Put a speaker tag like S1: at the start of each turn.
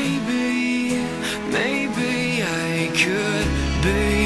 S1: Maybe, maybe I could be